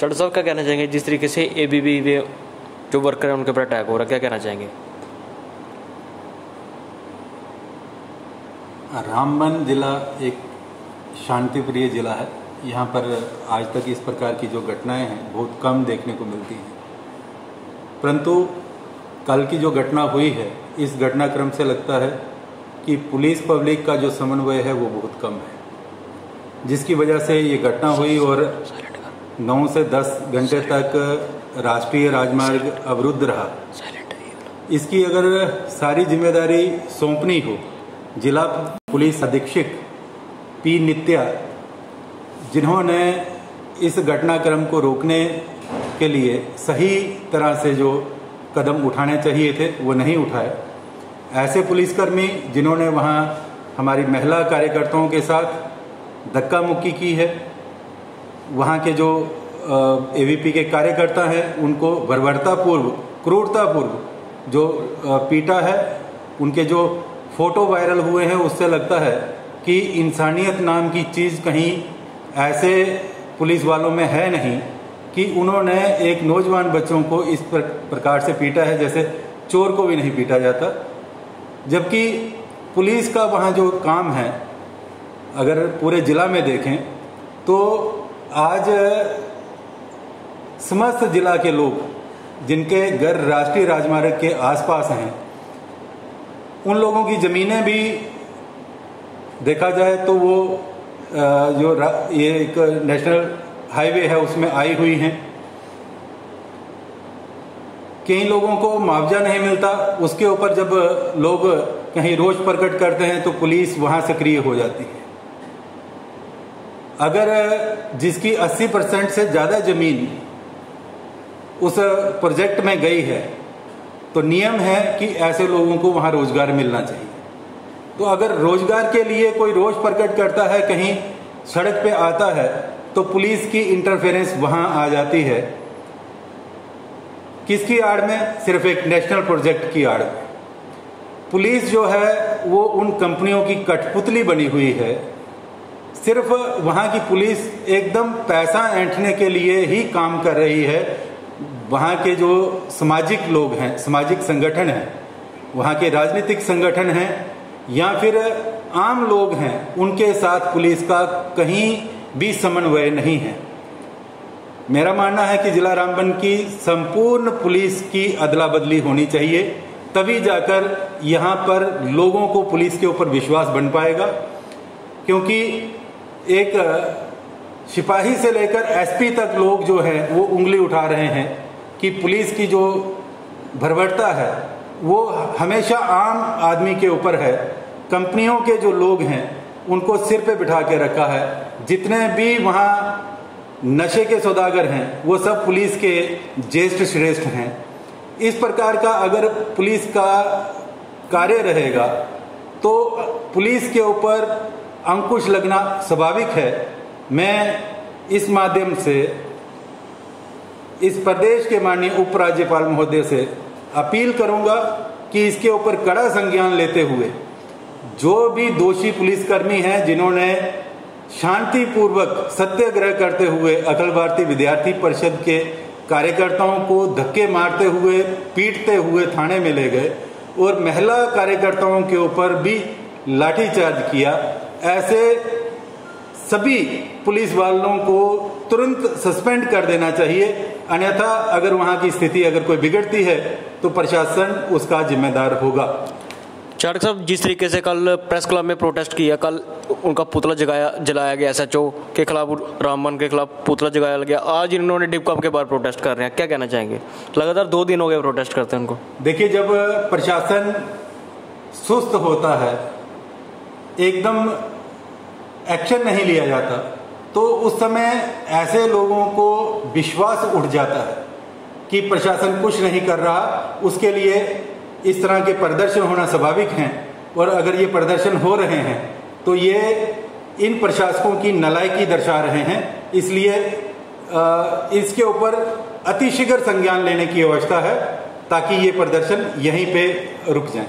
चढ़ साहब, क्या कहना चाहेंगे? जिस तरीके से ए बी बी जो वर्कर है, उनके ऊपर अटैक हो रहा है, क्या कहना चाहेंगे? रामबन जिला एक शांति प्रिय जिला है। यहाँ पर आज तक इस प्रकार की जो घटनाएँ हैं, बहुत कम देखने को मिलती हैं। परंतु कल की जो घटना हुई है, इस घटनाक्रम से लगता है कि पुलिस पब्लिक का जो समन्वय है, वो बहुत कम है। जिसकी वजह से ये घटना हुई और नौ से दस घंटे तक राष्ट्रीय राजमार्ग अवरुद्ध रहा। इसकी अगर सारी ज़िम्मेदारी सौंपनी हो जिला पुलिस अधीक्षक पी नित्या जिन्होंने इस घटनाक्रम को रोकने के लिए सही तरह से जो कदम उठाने चाहिए थे वो नहीं उठाए। ऐसे पुलिसकर्मी जिन्होंने वहाँ हमारी महिला कार्यकर्ताओं के साथ धक्का मुक्की की है वहाँ के जो एवीपी के कार्यकर्ता हैं, उनको बर्बरतापूर्व क्रूरतापूर्व जो पीटा है, उनके जो फ़ोटो वायरल हुए हैं, उससे लगता है कि इंसानियत नाम की चीज़ कहीं ऐसे पुलिस वालों में है नहीं कि उन्होंने एक नौजवान बच्चों को इस प्रकार से पीटा है, जैसे चोर को भी नहीं पीटा जाता। जबकि पुलिस का वहाँ जो काम है, अगर पूरे जिला में देखें तो आज समस्त जिला के लोग, जिनके घर राष्ट्रीय राजमार्ग के आसपास हैं, उन लोगों की ज़मीनें भी देखा जाए तो वो जो ये एक नेशनल हाईवे है, उसमें आई हुई हैं। कई लोगों को मुआवजा नहीं मिलता। उसके ऊपर जब लोग कहीं रोष प्रकट करते हैं तो पुलिस वहाँ सक्रिय हो जाती है। अगर जिसकी 80 परसेंट से ज़्यादा ज़मीन उस प्रोजेक्ट में गई है तो नियम है कि ऐसे लोगों को वहाँ रोज़गार मिलना चाहिए। तो अगर रोज़गार के लिए कोई रोष प्रकट करता है, कहीं सड़क पे आता है तो पुलिस की इंटरफेरेंस वहाँ आ जाती है। किसकी आड़ में? सिर्फ़ एक नेशनल प्रोजेक्ट की आड़ में। पुलिस जो है, वो उन कंपनियों की कठपुतली बनी हुई है सिर्फ़ वहाँ की पुलिस एकदम पैसा ऐंठने के लिए ही काम कर रही है। वहाँ के जो सामाजिक लोग हैं, सामाजिक संगठन हैं, वहाँ के राजनीतिक संगठन हैं, या फिर आम लोग हैं, उनके साथ पुलिस का कहीं भी समन्वय नहीं है। मेरा मानना है कि जिला रामबन की संपूर्ण पुलिस की अदला बदली होनी चाहिए, तभी जाकर यहाँ पर लोगों को पुलिस के ऊपर विश्वास बन पाएगा, क्योंकि एक सिपाही से लेकर एसपी तक लोग जो हैं, वो उंगली उठा रहे हैं कि पुलिस की जो भरभरता है, वो हमेशा आम आदमी के ऊपर है। कंपनियों के जो लोग हैं, उनको सिर पे बिठा के रखा है। जितने भी वहाँ नशे के सौदागर हैं, वो सब पुलिस के ज्येष्ठ श्रेष्ठ हैं। इस प्रकार का अगर पुलिस का कार्य रहेगा तो पुलिस के ऊपर अंकुश लगना स्वाभाविक है। मैं इस माध्यम से, इस प्रदेश के माननीय उपराज्यपाल महोदय से अपील करूँगा कि इसके ऊपर कड़ा संज्ञान लेते हुए, जो भी दोषी पुलिसकर्मी हैं, जिन्होंने शांतिपूर्वक सत्याग्रह करते हुए अखिल भारतीय विद्यार्थी परिषद के कार्यकर्ताओं को धक्के मारते हुए, पीटते हुए थाने में ले गए और महिला कार्यकर्ताओं के ऊपर भी लाठीचार्ज किया ऐसे सभी पुलिस वालों को तुरंत सस्पेंड कर देना चाहिए। अन्यथा अगर वहाँ की स्थिति अगर कोई बिगड़ती है तो प्रशासन उसका जिम्मेदार होगा। चारक साहब जिस तरीके से कल प्रेस क्लब में प्रोटेस्ट किया कल उनका पुतला जगाया जलाया गया एसएचओ के खिलाफ रामबन के खिलाफ पुतला जगाया गया। आज इन्होंने डिपकॉप के बाहर प्रोटेस्ट कर रहे हैं। क्या कहना चाहेंगे? लगातार दो दिन हो गए प्रोटेस्ट करते हैं उनको। देखिए जब प्रशासन सुस्त होता है एकदम एक्शन नहीं लिया जाता तो उस समय ऐसे लोगों को विश्वास उठ जाता है कि प्रशासन कुछ नहीं कर रहा, उसके लिए इस तरह के प्रदर्शन होना स्वाभाविक हैं। और अगर ये प्रदर्शन हो रहे हैं तो ये इन प्रशासकों की नलायकी दर्शा रहे हैं। इसलिए इसके ऊपर अतिशीघ्र संज्ञान लेने की आवश्यकता है, ताकि ये प्रदर्शन यहीं पे रुक जाए।